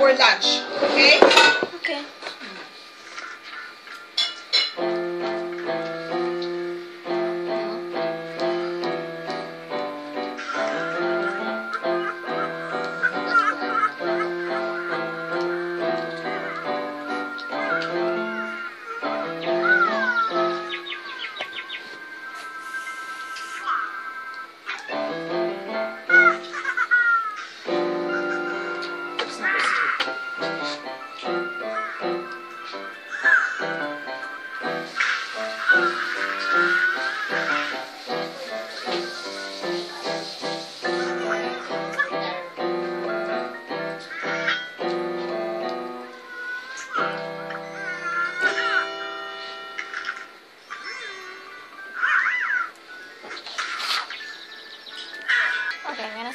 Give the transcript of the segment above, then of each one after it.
our lunch. Okay? Okay.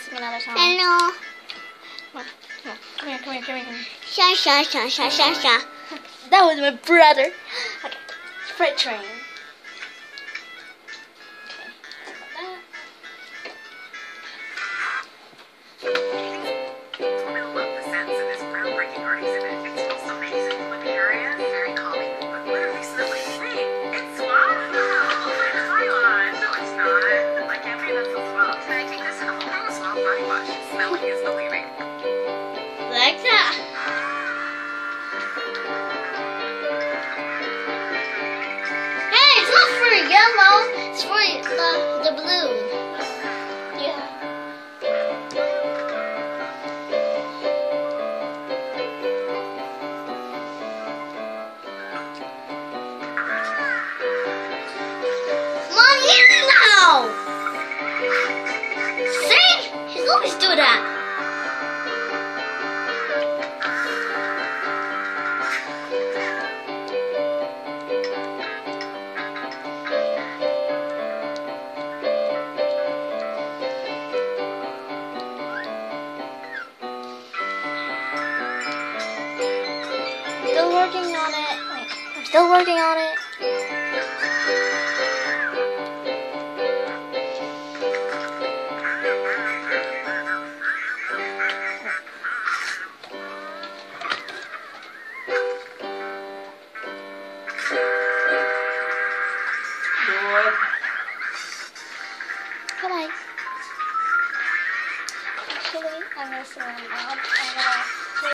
Sing another song. Hello. Come here, come here, come here, come here. Come here. Sha sha sha sha sha sha. That was my brother. Okay, freight train. That. Hey, it's not for yellow. It's for the the blue. Still working on it. Wait, I'm still working on it. Good. Bye-bye. Actually, I'm gonna sing. I'm